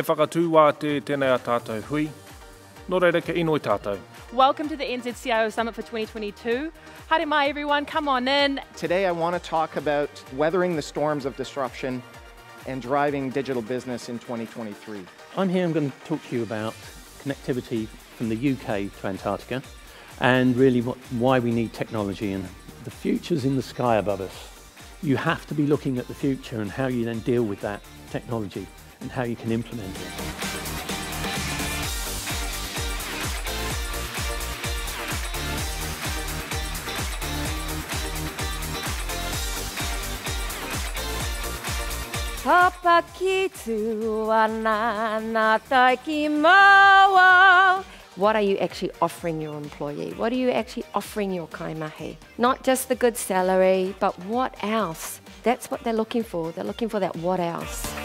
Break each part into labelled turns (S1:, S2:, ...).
S1: Hei whakatūwā te tēnei a tātou hui. Nō reira ke inoi tātou.
S2: Welcome to the NZCIO Summit for 2022. Haere mai everyone, come on in.
S3: Today I want to talk about weathering the storms of disruption and driving digital business in 2023.
S4: I'm here, I'm going to talk to you about connectivity from the UK to Antarctica and really what, why we need technology and the future's in the sky above us. You have to be looking at the future and how you then deal with that technology and how you can implement it.
S5: What are you actually offering your employee? What are you actually offering your kaimahi? Not just the good salary, but what else? That's what they're looking for. They're looking for that what else.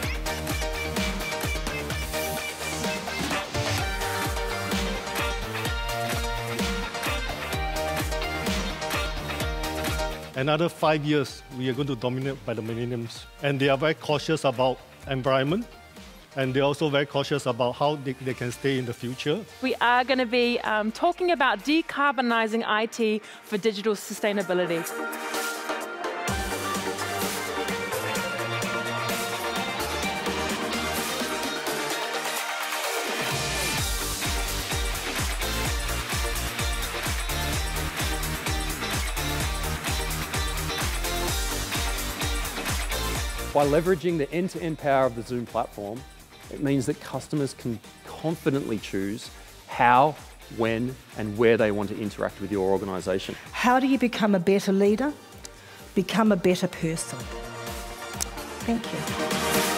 S6: Another five years, we are going to dominate by the millenniums. And they are very cautious about environment. And they're also very cautious about how they, they can stay in the future.
S2: We are going to be um, talking about decarbonising IT for digital sustainability.
S7: By leveraging the end-to-end power of the Zoom platform, it means that customers can confidently choose how, when, and where they want to interact with your organisation.
S8: How do you become a better leader? Become a better person. Thank you.